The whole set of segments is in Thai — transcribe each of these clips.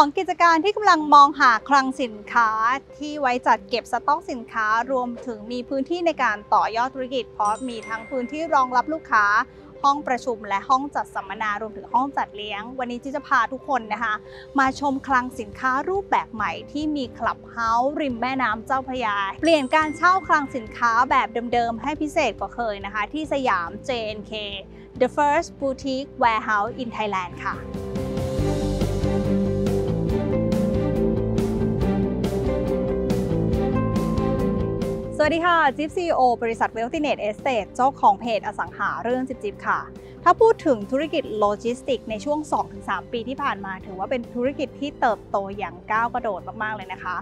ของกิจการที่กำลังมองหาคลังสินค้าที่ไว้จัดเก็บสต็อกสินค้ารวมถึงมีพื้นที่ในการต่อยอดธุรกิจ เพราะมีทั้งพื้นที่รองรับลูกค้า ห้องประชุมและห้องจัดสัมมนารวมถึงห้องจัดเลี้ยง วันนี้ที่จะพาทุกคนนะคะ มาชมคลังสินค้ารูปแบบใหม่ที่มีคลับเฮาส์ริมแม่น้ำเจ้าพระยา เปลี่ยนการเช่าคลังสินค้าแบบเดิมๆให้พิเศษกว่าเคยนะคะ ที่สยาม JNK The First Boutique Warehouse in Thailand ค่ะ สวัสดีค่ะ จิ๊บ CEO บริษัทเวลติเนตเอสเตทเจ้าของเพจอสังหาเรื่องจิ๊บจิ๊บค่ะ ถ้าพูดถึงธุรกิจโลจิสติกในช่วง 2-3 ปีที่ผ่านมา ถือว่าเป็นธุรกิจที่เติบโตอย่างก้าวกระโดดมาก ๆ เลยนะคะ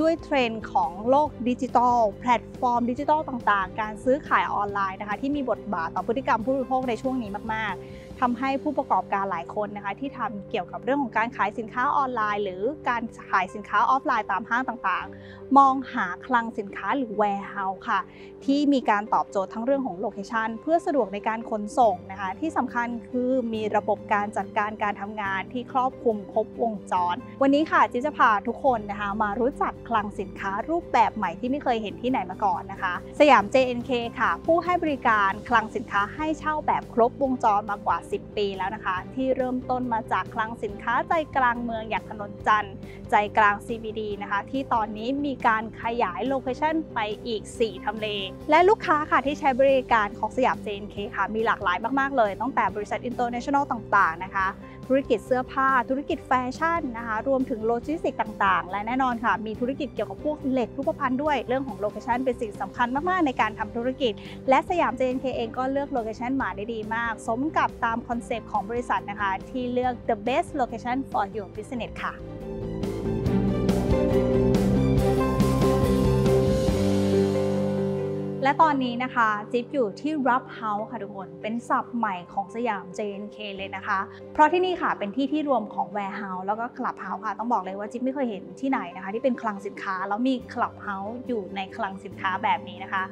ด้วยเทรนด์ของโลกดิจิทัล แพลตฟอร์มดิจิทัลต่างๆ การซื้อขายออนไลน์นะคะ ที่มีบทบาทต่อพฤติกรรมผู้บริโภคในช่วงนี้มาก ๆ ทำให้ผู้ประกอบการหลายคนนะคะที่ทำเกี่ยวกับเรื่องของการขายสินค้าออนไลน์ หรือการขายสินค้าออฟไลน์ตามห้างต่างๆ มองหาคลังสินค้าหรือ warehouse ค่ะ ที่มีการตอบโจทย์ทั้งเรื่องของโลเคชันเพื่อสะดวกในการขนส่งนะคะ ที่สำคัญคือมีระบบการจัดการการทำงานที่ครอบคลุมครบวงจร วันนี้ค่ะจิ๊บจะพาทุกคนนะคะมารู้จักคลังสินค้ารูปแบบใหม่ที่ไม่เคยเห็นที่ไหนมาก่อนนะคะ สยาม JNK ค่ะ ผู้ให้บริการคลังสินค้าให้เช่าแบบครบวงจรมากว่า10ปีแล้วนะคะ ที่เริ่มต้นมาจากคลังสินค้าใจกลางเมืองอย่างถนนจันทร์ใจกลาง CBD นะคะ ที่ตอนนี้มีการขยายโลเคชั่นไปอีก 4 ทำเล และลูกค้าค่ะที่ใช้บริการของสยาม JNK ค่ะ มีหลากหลายมาก ๆ เลย ตั้งแต่บริษัท international ต่าง ๆ นะคะ ธุรกิจเสื้อผ้า ธุรกิจแฟชั่นนะคะรวมถึงโลจิสติกต่าง ๆ และแน่นอนค่ะ มีธุรกิจเกี่ยวกับพวกเหล็กรูปพรรณด้วยเรื่องของโลเคชันเป็นสิ่งสำคัญมาก ๆ ในการทำธุรกิจ และสยาม JNK เองก็เลือกโลเคชันมาได้ดีมาก สมกับตามคอนเซปต์ของบริษัทนะคะ ที่เลือก the best location for your business ค่ะ และตอนนี้นะคะ จิ๊บอยู่ที่ Rub House ค่ะทุกคน เป็นศัพท์ใหม่ของสยาม JNK เลยนะคะ เพราะที่นี่ค่ะเป็นที่ที่รวมของ Warehouse แล้วก็ Club House ค่ะ ต้องบอกเลยว่าจิ๊บไม่เคยเห็นที่ไหนนะคะ ที่เป็นคลังสินค้า แล้วมี Club House อยู่ในคลังสินค้าแบบนี้นะคะ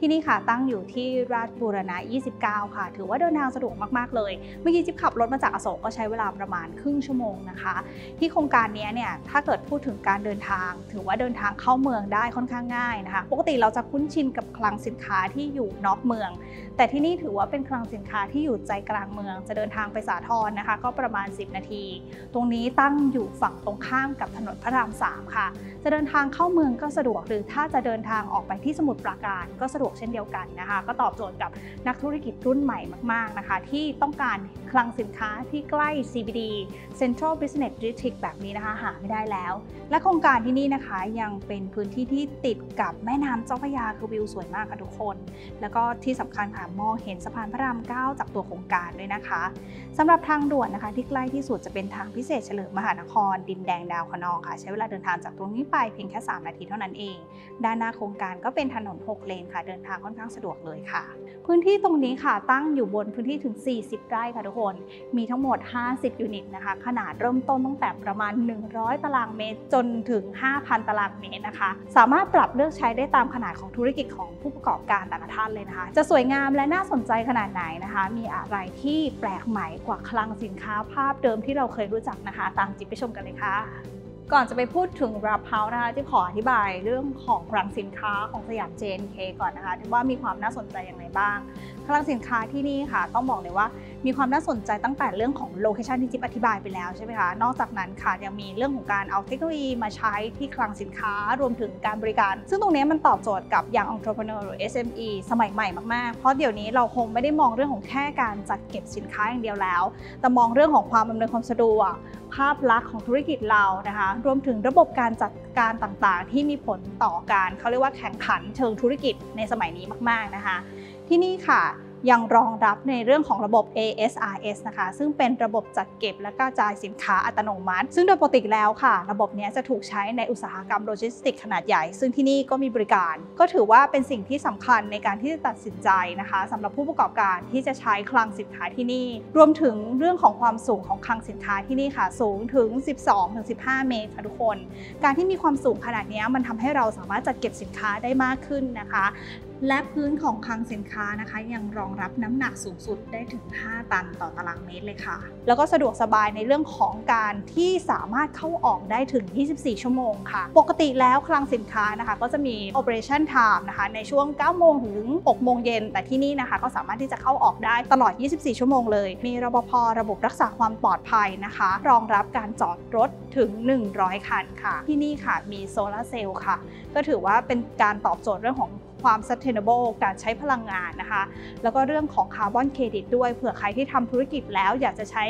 ที่นี่ค่ะตั้งอยู่ที่ราชบูรณะ 29 ค่ะ ถือว่าเดินทางสะดวกมากๆเลย เมื่อกี้จิ๊บขับรถมาจากอโศกก็ใช้เวลาประมาณครึ่งชั่วโมงนะคะ ที่โครงการนี้เนี่ยถ้าเกิดพูดถึงการเดินทาง ถือว่าเดินทางเข้าเมืองได้ค่อนข้างง่ายนะคะ ปกติเราจะคุ้นชินกับคลังสินค้าที่อยู่นอกเมือง แต่ที่นี่ถือว่าเป็นคลังสินค้าที่อยู่ใจกลางเมือง จะเดินทางไปสาทรนะคะ ก็ประมาณ 10 นาที ตรงนี้ตั้งอยู่ฝั่งตรงข้ามกับถนนพระราม 3 ค่ะ จะเดินทางเข้าเมืองก็สะดวกหรือถ้าจะเดินทางออกไปที่สมุทรปราการก็สะดวกเช่นเดียวกันนะคะ ก็ตอบโจทย์กับนักธุรกิจรุ่นใหม่มาก ๆ นะคะ ที่ต้องการคลังสินค้าที่ใกล้ CBD Central Business District แบบนี้นะคะ หาไม่ได้แล้ว และโครงการที่นี่นะคะยังเป็นพื้นที่ที่ติดกับแม่น้ำเจ้าพระยาคือวิวสวยมากค่ะทุกคน แล้วก็ที่สำคัญค่ะมองเห็นสะพานพระราม9จากตัวโครงการด้วยนะคะสำหรับทางด่วนนะคะที่ใกล้ที่สุดจะเป็นทางพิเศษเฉลิมมหานคร ดินแดงดาวคะนองค่ะ ใช้เวลาเดินทางจากตรงนี้ไปเพียงแค่ 3 นาทีเท่านั้นเอง ด้านหน้าโครงการก็เป็นถนน 6 เลนค่ะเดินทางค่อนข้างสะดวกเลยค่ะ พื้นที่ตรงนี้ค่ะตั้งอยู่บนพื้นที่ถึง 40 ไร่ค่ะทุกคน มีทั้งหมด 50 ยูนิตนะคะ ขนาดเริ่มต้นตั้งแต่ประมาณ 100 ตารางเมตร จนถึง 5,000 ตารางเมตรนะคะ สามารถปรับเลือกใช้ได้ตามขนาดของธุรกิจของผู้ประกอบการแต่ละท่านเลยนะคะ จะสวยงามและน่าสนใจขนาดไหนนะคะ มีอะไรที่แปลกใหม่กว่าคลังสินค้าภาพเดิมที่เราเคยรู้จักนะคะ ตามจิ๊บไปชมกันเลยค่ะ ก่อนจะไปพูดถึง WLUBHOUSE นะคะที่ขออธิบายเรื่องของคลังสินค้าของสยาม JNK ก่อนนะคะว่ามีความน่าสนใจอย่างไรบ้าง คลังสินค้าที่นี่ค่ะ ต้องบอกเลยว่ามีความน่าสนใจตั้งแต่เรื่องของโลเคชันที่จิ๊บอธิบายไปแล้วใช่ไหมคะ นอกจากนั้นค่ะยังมีเรื่องของการเอาเทคโนโลยีมาใช้ที่คลังสินค้ารวมถึงการบริการ ซึ่งตรงนี้มันตอบโจทย์กับอย่าง entrepreneur หรือ SME สมัยใหม่มาก ๆ เพราะเดี๋ยวนี้เราคงไม่ได้มองเรื่องของแค่การจัดเก็บสินค้าอย่างเดียวแล้ว แต่มองเรื่องของความอำนวยความสะดวกภาพลักษณ์ของธุรกิจเรานะคะ รวมถึงระบบการจัดการต่างๆ ที่มีผลต่อการเขาเรียกว่าแข่งขันเชิงธุรกิจในสมัยนี้มาก ๆ นะคะ ที่นี่ค่ะ ยังรองรับในเรื่องของระบบ ASRS นะคะ ซึ่งเป็นระบบจัดเก็บและกระจายสินค้าอัตโนมัติ ซึ่งโดยปกติแล้วค่ะ ระบบนี้จะถูกใช้ในอุตสาหกรรมโลจิสติกขนาดใหญ่ ซึ่งที่นี่ก็มีบริการ ก็ถือว่าเป็นสิ่งที่สำคัญในการที่จะตัดสินใจนะคะสำหรับผู้ประกอบการที่จะใช้คลังสินค้าที่นี่ รวมถึงเรื่องของความสูงของคลังสินค้าที่นี่ค่ะ สูงถึง 12-15 เมตรค่ะทุกคน การที่มีความสูงขนาดนี้มันทำให้เราสามารถจัดเก็บสินค้าได้มากขึ้นนะคะ และพื้นของคลังสินค้านะคะ ยังรองรับน้ำหนักสูงสุดได้ถึง 5 ตันต่อตารางเมตรเลยค่ะ แล้วก็สะดวกสบายในเรื่องของการที่สามารถเข้าออกได้ถึง 24 ชั่วโมงค่ะ ปกติแล้วคลังสินค้านะคะ ก็จะมี operation time นะคะ ในช่วง 9 โมงถึง 6 โมงเย็น แต่ที่นี่นะคะ ก็สามารถที่จะเข้าออกได้ตลอด 24 ชั่วโมงเลย มีรปภระบบรักษาความปลอดภัยนะคะ รองรับการจอดรถถึง 100 คันค่ะ ที่นี่ค่ะมีโซลาร์เซลล์ค่ะ ก็ถือว่าเป็นการตอบโจทย์เรื่องของ ความ sustainable การใช้พลังงานนะคะ แล้วก็เรื่องของคาร์บอนเครดิตด้วยเผื่อใครที่ทำธุรกิจแล้วอยากจะใช้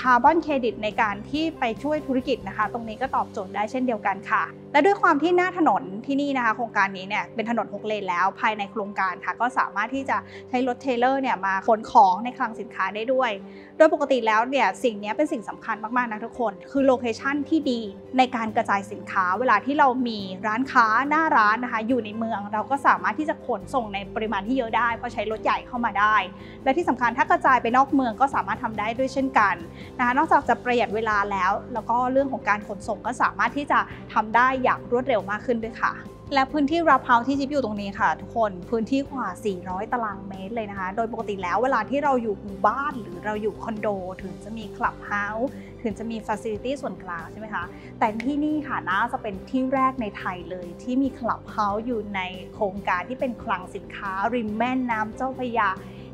คาร์บอนเครดิตในการที่ไปช่วยธุรกิจนะคะ ตรงนี้ก็ตอบโจทย์ได้เช่นเดียวกันค่ะ และด้วยความที่หน้าถนนที่นี่นะคะ โครงการนี้เนี่ยเป็นถนน6เลนแล้วภายในโครงการค่ะ ก็สามารถที่จะใช้รถเทเลอร์เนี่ยมาขนของในคลังสินค้าได้ด้วย โดยปกติแล้วเนี่ยสิ่งนี้เป็นสิ่งสำคัญมากๆนะทุกคน คือโลเคชันที่ดีในการกระจายสินค้า เวลาที่เรามีร้านค้าหน้าร้านนะคะ อยู่ในเมืองเราก็สามารถที่จะขนส่งในปริมาณที่เยอะได้ เพราะใช้รถใหญ่เข้ามาได้ และที่สำคัญถ้ากระจายไปนอกเมืองก็สามารถทำได้ด้วยเช่นกันนะคะนอกจากจะประหยัดเวลาแล้ว แล้วก็เรื่องของการขนส่งก็สามารถที่จะทำได้อย่างรวดเร็วมากขึ้นด้วยค่ะและพื้นที่ WLUBHOUSE ที่จิ๊บอยู่ตรงนี้ค่ะทุกคนพื้นที่กว่า 400 ตารางเมตรเลยนะคะ โดยปกติแล้วเวลาที่เราอยู่หมู่บ้านหรือเราอยู่คอนโด ถึงจะมีคลับเฮาส์ ถึงจะมีฟ a ซิลิตี้ส่วนกลางใช่ไหมคะ แต่ที่นี่ค่ะน่าจะเป็นที่แรกในไทยเลย ที่มีคลับเฮาส์อยู่ในโครงการที่เป็นคลังสินค้า ริมแม่น้ำเจ้าพระยา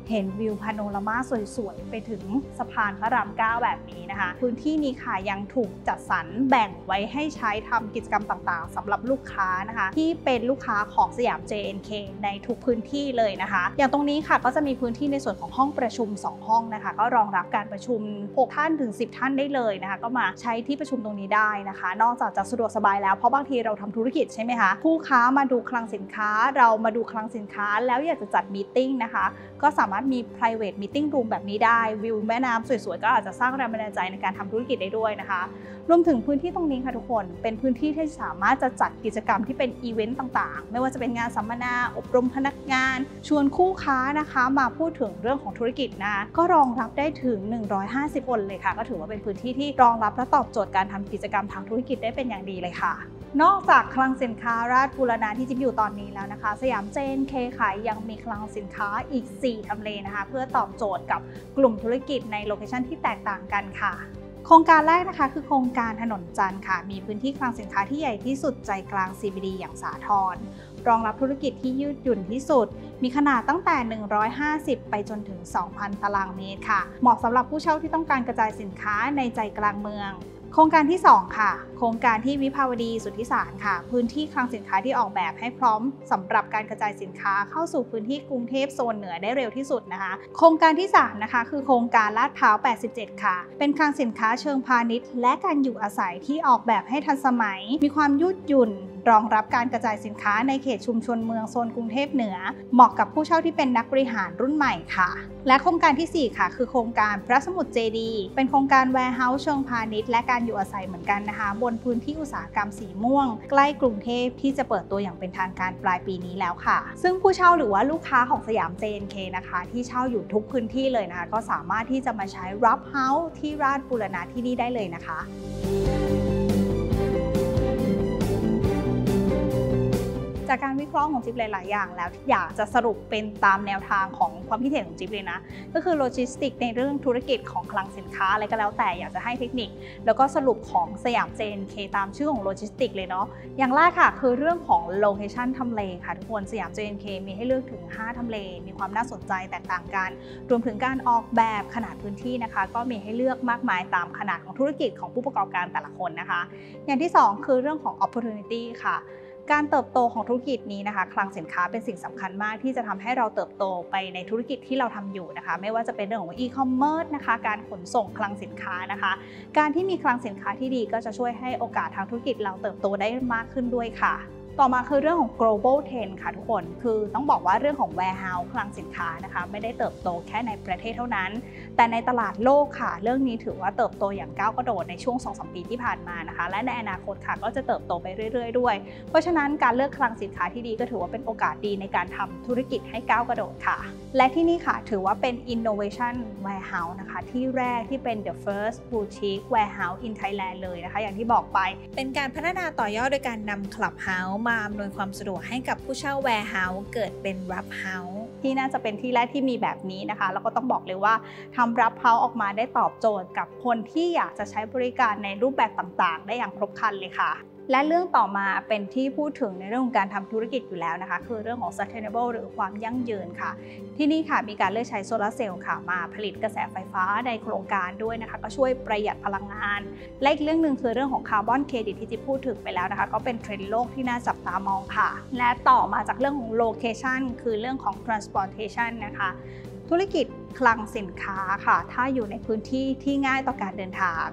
เห็นวิวพาโนรามาสวยๆ ไปถึงสะพานพระรามเก้าแบบนี้นะคะ พื้นที่นี้ค่ะยังถูกจัดสรรแบ่งไว้ให้ใช้ทำกิจกรรมต่างๆสำหรับลูกค้านะคะ ที่เป็นลูกค้าของสยาม JNK ในทุกพื้นที่เลยนะคะ อย่างตรงนี้ค่ะก็จะมีพื้นที่ในส่วนของห้องประชุม 2 ห้องนะคะ ก็รองรับการประชุม 6 ท่านถึง 10 ท่านได้เลยนะคะ ก็มาใช้ที่ประชุมตรงนี้ได้นะคะ นอกจากจะสะดวกสบายแล้วเพราะบางทีเราทำธุรกิจใช่ไหมคะผู้ค้ามาดูคลังสินค้าเรามาดูคลังสินค้าแล้วอยากจะจัด meeting นะคะ ก็สามารถมี private meeting room แบบนี้ได้ วิวแม่น้ำสวยๆ ก็อาจจะสร้างแรงบันดาลใจในการทำธุรกิจได้ด้วยนะคะ รวมถึงพื้นที่ตรงนี้ค่ะทุกคน เป็นพื้นที่ที่สามารถจะจัดกิจกรรมที่เป็นอีเวนต์ต่างๆ ไม่ว่าจะเป็นงานสัมมนา อบรมพนักงาน ชวนคู่ค้านะคะ มาพูดถึงเรื่องของธุรกิจนะ ก็รองรับได้ถึง 150 คนเลยค่ะ ก็ถือว่าเป็นพื้นที่ที่รองรับและตอบโจทย์การทำกิจกรรมทางธุรกิจได้เป็นอย่างดีเลยค่ะ นอกจากคลังสินค้าราษฎร์บูรณะที่จิ๊บอยู่ตอนนี้แล้วนะคะ สยาม JNK ค่ะ ยังมีคลังสินค้าอีก 4ทำเลนะคะ เพื่อตอบโจทย์กับกลุ่มธุรกิจในโลเคชันที่แตกต่างกันค่ะโครงการแรกนะคะคือโครงการถนนจันทร์ค่ะ มีพื้นที่คลังสินค้าที่ใหญ่ที่สุดใจกลาง CBD อย่างสาทรรองรับธุรกิจที่ยืดหยุ่นที่สุด มีขนาดตั้งแต่ 150 ไปจนถึง 2,000 ตารางเมตรค่ะ เหมาะสำหรับผู้เช่าที่ต้องการกระจายสินค้าในใจกลางเมือง โครงการที่ 2 ค่ะโครงการที่วิภาวดีสุทธิสารค่ะ พื้นที่คลังสินค้าที่ออกแบบให้พร้อมสำหรับการกระจายสินค้าเข้าสู่พื้นที่กรุงเทพโซนเหนือได้เร็วที่สุดนะคะ โครงการที่ 3 นะคะ คือโครงการลาดพร้าว 87 ค่ะ เป็นคลังสินค้าเชิงพาณิชย์ และการอยู่อาศัยที่ออกแบบให้ทันสมัย มีความยืดหยุ่นรองรับการกระจายสินค้าในเขตชุมชนเมืองโซนกรุงเทพเหนือ เหมาะกับผู้เช่าที่เป็นนักบริหารรุ่นใหม่ค่ะ และโครงการทีสี่4 ค่ะ คือโครงการพระสมุทรเจดี เป็นโครงการแวร์เฮาส์เชิงพาณิชย์และการอยู่อาศัยเหมือนกันนะคะบนพื้นที่อุตสาหกรรมสีม่วง ใกล้กรุงเทพที่จะเปิดตัวอย่างเป็นทางการปลายปีนี้แล้วค่ะ ซึ่งผู้เช่าหรือว่าลูกค้าของสยาม JNK นะคะ ที่เช่าอยู่ทุกพื้นที่เลยนะคะ ก็สามารถที่จะมาใช้รับเฮาส์ที่ราชบุรณะที่นี่ได้เลยนะคะ จากการวิเคราะห์ของจิ๊บหลาย ๆ อย่างแล้วอยากจะสรุปเป็นตามแนวทางของความคิดเห็นของจิ๊บเลยนะ ก็คือโลจิสติกในเรื่องธุรกิจของคลังสินค้าอะไรก็แล้วแต่อยากจะให้เทคนิค แล้วก็สรุปของสยาม JNK ตามชื่อของโลจิสติกเลยเนาะอย่างแรกค่ะ คือเรื่องของ location ทำเลค่ะทุกคนสยาม JNK มีให้เลือกถึง 5ทำเล มีความน่าสนใจแตกต่างกัน รวมถึงการออกแบบขนาดพื้นที่นะคะ ก็มีให้เลือกมากมายตามขนาดของธุรกิจของผู้ประกอบการแต่ละคนนะคะ อย่างที่ 2 คือเรื่องของ opportunity ค่ะ การเติบโตของธุรกิจนี้นะคะ คลังสินค้าเป็นสิ่งสำคัญมากที่จะทำให้เราเติบโตไปในธุรกิจที่เราทำอยู่นะคะ ไม่ว่าจะเป็นเรื่องของอีคอมเมิร์ซนะคะ การขนส่งคลังสินค้านะคะ การที่มีคลังสินค้าที่ดีก็จะช่วยให้โอกาสทางธุรกิจเราเติบโตได้มากขึ้นด้วยค่ะ ต่อมาคือเรื่องของ global trend ค่ะทุกคน คือต้องบอกว่าเรื่องของ warehouse คลังสินค้านะคะ ไม่ได้เติบโตแค่ในประเทศเท่านั้น แต่ในตลาดโลกค่ะ เรื่องนี้ถือว่าเติบโตอย่างก้าวกระโดดในช่วง 2-3 ปีที่ผ่านมานะคะ และในอนาคตค่ะก็จะเติบโตไปเรื่อย ๆ ด้วย เพราะฉะนั้นการเลือกคลังสินค้าที่ดีก็ถือว่าเป็นโอกาสดีในการทำธุรกิจให้ก้าวกระโดดค่ะ และที่นี่ค่ะถือว่าเป็น innovation warehouse นะคะ ที่แรกที่เป็น the first boutique warehouse in Thailand เลยนะคะ อย่างที่บอกไป เป็นการพัฒนาต่อยอดโดยการนำ Clubhouse มาอำนวยความสะดวกให้กับผู้เช่า warehouse เกิดเป็น Wlubhouse ที่น่าจะเป็นที่แรกที่มีแบบนี้นะคะ แล้วก็ต้องบอกเลยว่าทำ Wlubhouse ออกมาได้ตอบโจทย์กับคนที่อยากจะใช้บริการในรูปแบบต่างๆ ได้อย่างครบครันเลยค่ะ และเรื่องต่อมาเป็นที่พูดถึงในเรื่องของการทำธุรกิจอยู่แล้วนะคะ คือเรื่องของ sustainable หรือความยั่งยืนค่ะ ที่นี่ค่ะมีการเลือกใช้โซลาร์เซลล์ค่ะมาผลิตกระแสไฟฟ้าในโครงการด้วยนะคะ ก็ช่วยประหยัดพลังงาน และอีกเรื่องหนึ่งคือเรื่องของคาร์บอนเครดิตที่จิ๊บพูดถึงไปแล้วนะคะ ก็เป็นเทรนด์โลกที่น่าจับตามองค่ะ และต่อมาจากเรื่องของ location คือเรื่องของ transportation นะคะธุรกิจ คลังสินค้าค่ะ ถ้าอยู่ในพื้นที่ที่ง่ายต่อการเดินทาง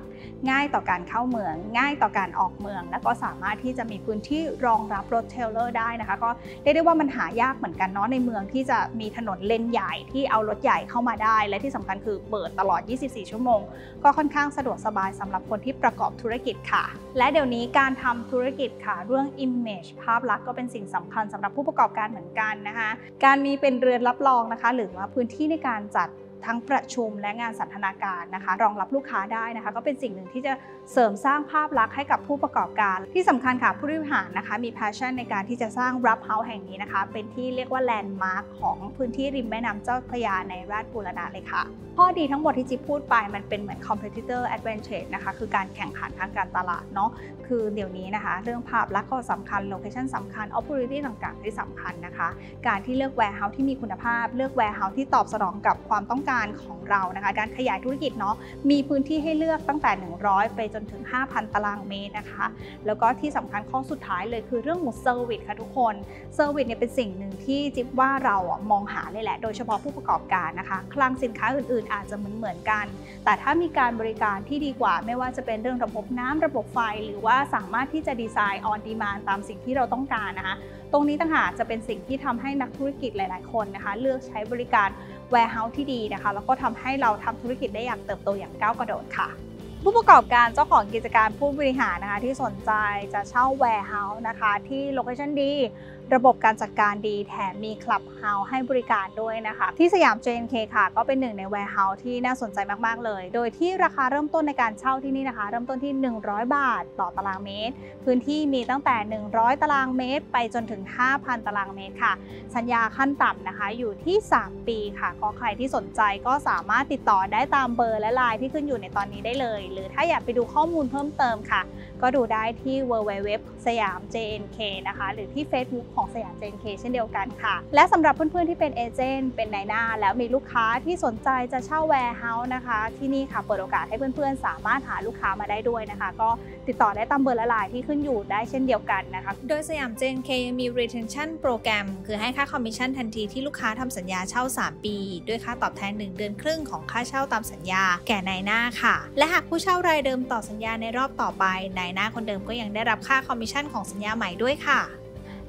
ง่ายต่อการเข้าเมือง ง่ายต่อการออกเมือง และก็สามารถที่จะมีพื้นที่รองรับรถเทรลเลอร์ได้นะคะ ก็เรียกได้ว่ามันหายากเหมือนกันเนาะในเมืองที่จะมีถนนเลนใหญ่ที่เอารถใหญ่เข้ามาได้ และที่สำคัญคือเปิดตลอด 24 ชั่วโมง ก็ค่อนข้างสะดวกสบายสำหรับคนที่ประกอบธุรกิจค่ะ และเดี๋ยวนี้การทำธุรกิจค่ะ เรื่อง image ภาพลักษณ์ก็เป็นสิ่งสำคัญสำหรับผู้ประกอบการเหมือนกันนะคะ การมีเป็นเรือนรับรองนะคะ หรือว่าพื้นที่ในการจัด ทั้งประชุมและงานสันทนาการนะคะ รองรับลูกค้าได้นะคะ ก็เป็นสิ่งหนึ่งที่จะเสริมสร้างภาพลักษณ์ให้กับผู้ประกอบการ ที่สำคัญค่ะผู้บริหารนะคะ มี passion ในการที่จะสร้างรับเฮาส์แห่งนี้นะคะ เป็นที่เรียกว่าแลนด์มาร์คของพื้นที่ริมแม่น้ำเจ้าพระยาในราชบุรณะเลยค่ะ ข้อดีทั้งหมดที่จิ๊บพูดไปมันเป็นเหมือน competitor advantage นะคะคือการแข่งขันทางการตลาดเนาะคือเดี๋ยวนี้นะคะ เรื่องภาพลักษณ์ก็สำคัญ location สำคัญ opportunity ต่างๆก็สำคัญนะคะ การที่เลือก warehouse ที่มีคุณภาพเลือก warehouse ที่ตอบสนองกับความต้องการของเรานะคะการขยายธุรกิจเนาะมีพื้นที่ให้เลือกตั้งแต่ 100 ไปจนถึง 5,000 ตารางเมตรนะคะ แล้วก็ที่สำคัญข้อสุดท้ายเลยคือเรื่องของ service ค่ะทุกคน service เนี่ยเป็นสิ่งหนึ่งที่จิ๊บว่าเราอะมองหาเลยแหละ โดยเฉพาะผู้ประกอบการนะคะ คลังสินค้าอื่นๆ อาจจะเหมือนเหมือนกัน แต่ถ้ามีการบริการที่ดีกว่า ไม่ว่าจะเป็นเรื่องระบบน้ำระบบไฟ หรือว่าสามารถที่จะ design on demand ตามสิ่งที่เราต้องการนะคะ ตรงนี้ต่างหากจะเป็นสิ่งที่ทำให้นักธุรกิจหลาย ๆ คนนะคะ เลือกใช้บริการ warehouse ที่ดีนะคะ แล้วก็ทำให้เราทำธุรกิจได้อย่างเติบโตอย่างก้าวกระโดดค่ะผู้ประกอบการเจ้าของกิจการผู้บริหารนะคะที่สนใจจะเช่า warehouse นะคะที่ location ดี ระบบการจัดการดีแถมมี Clubhouse ให้บริการด้วยนะคะ ที่สยาม JNK ค่ะ ก็เป็นหนึ่งใน warehouse ที่น่าสนใจมาก ๆ เลย โดยที่ราคาเริ่มต้นในการเช่าที่นี่นะคะ เริ่มต้นที่ 100 บาทต่อตารางเมตร พื้นที่มีตั้งแต่ 100 ตารางเมตร ไปจนถึง 5,000 ตารางเมตรค่ะ สัญญาขั้นต่ำนะคะอยู่ที่ 3 ปีค่ะก็ใครที่สนใจก็สามารถติดต่อได้ตามเบอร์และไลน์ที่ขึ้นอยู่ในตอนนี้ได้เลย หรือถ้าอยากไปดูข้อมูลเพิ่มเติมค่ะ ก็ดูได้ที่ www สยาม JNK นะคะ หรือที่ Facebook ของสยาม JNK เคเช่นเดียวกันค่ะ และสำหรับเพื่อนๆที่เป็น agent เป็นนายหน้า แล้วมีลูกค้าที่สนใจจะเช่า warehouse นะคะ ที่นี่ค่ะเปิดโอกาสให้เพื่อนๆ สามารถหาลูกค้ามาได้ด้วยนะคะ ก็ติดต่อได้ตามเบอร์และลายที่ขึ้นอยู่ได้เช่นเดียวกันนะคะ โดยสยาม JNK ยังมี retention program คือให้ค่าคอมมิชชั่นทันทีที่ลูกค้าทำสัญญาเช่า 3 ปี ด้วยค่าตอบแทน 1 เดือนครึ่งของค่าเช่าตามสัญญา แก่นายหน้าค่ะ และหากผู้เช่ารายเดิมต่อสัญญาในรอบต่อไปนายหน้าคนเดิมก็ยังได้รับค่าคอมมิชชั่นของสัญญาใหม่ด้วยค่ะ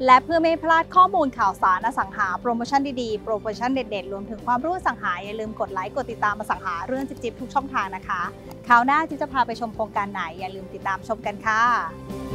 และเพื่อไม่พลาดข้อมูลข่าวสารอสังหาโปรโมชั่นดีๆ โปรโมชั่นเด็ดๆ รวมถึงความรู้อสังหา อย่าลืมกดไลค์กดติดตามอสังหาเรื่องจิ๊บๆทุกช่องทางนะคะ คราวหน้าจีจะพาไปชมโครงการไหนอย่าลืมติดตามชมกันค่ะ